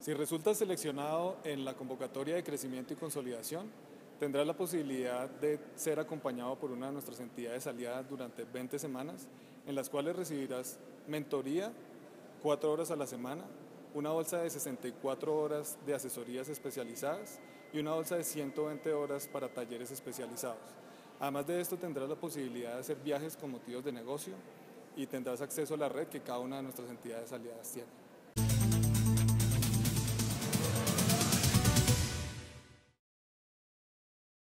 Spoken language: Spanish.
Si resultas seleccionado en la convocatoria de crecimiento y consolidación, tendrás la posibilidad de ser acompañado por una de nuestras entidades aliadas durante 20 semanas, en las cuales recibirás mentoría, cuatro horas a la semana, una bolsa de 64 horas de asesorías especializadas y una bolsa de 120 horas para talleres especializados. Además de esto tendrás la posibilidad de hacer viajes con motivos de negocio y tendrás acceso a la red que cada una de nuestras entidades aliadas tiene.